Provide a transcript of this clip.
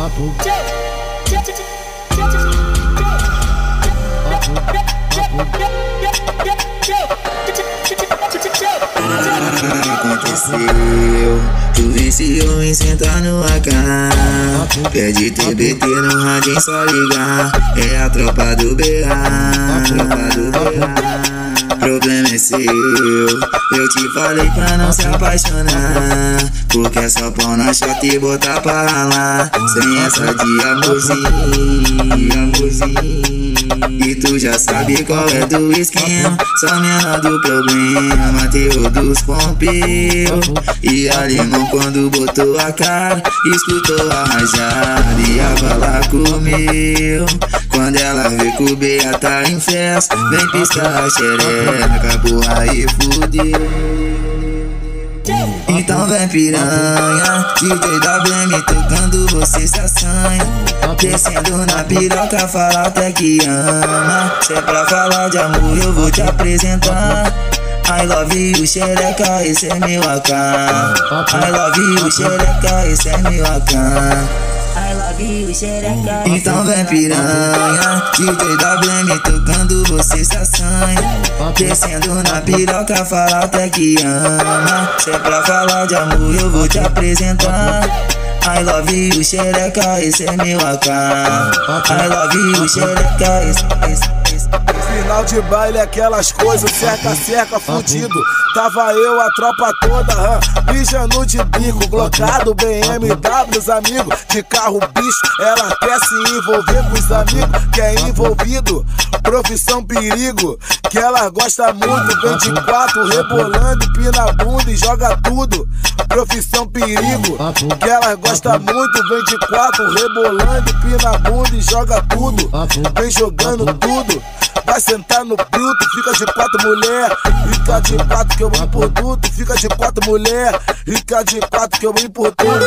Aconteceu, tu viciou em sentar no AK Pede TBT no rádio só ligar. É a tropa do BA, tropa do BA Eu te falei pra não se apaixonar Porque é só pão na chota e botar pra lá. Sem essa de amorzinho, amorzinho. E tu já sabe qual é do esquema Só menor do problema Teu dos pompeu. E alemão quando botou a cara Escutou a Comeu Quando ela vê que o Bea tá em festa Vem piscar a xereca Porra e fudeu. Então vem piranha, DJ WM tocando, você se assanha. Descendo na piroca, fala até que ama. Se é pra falar de amor, eu vou te apresentar. I love you, xereca, esse é meu AK I love you, xereca, esse é meu AK Xereca Então vem piranha. DJ WM tocando, você se assanha. Descendo na piroca, fala até que ama. Se é pra falar de amor, eu vou te apresentar. I love you, xereca, esse é meu AK I love you, xereca, esse, esse Final de baile, aquelas coisas, cerca, cerca, fudido. Tava eu, a tropa toda, hum, mijando de bico, blocado, BMW, os amigos, de carro bicho. Ela quer se envolver com os amigos, que é envolvido. Profissão perigo, que ela gosta muito. Vem de quatro, rebolando, pina a bunda e joga tudo. Profissão perigo, que ela gosta muito. Vem de quatro, rebolando, pina a bunda e joga tudo. Vem jogando tudo. Vai sentar no bruto, fica de quatro mulher. Fica de quatro que eu importudo. Fica de quatro mulher. Fica de quatro que eu importudo.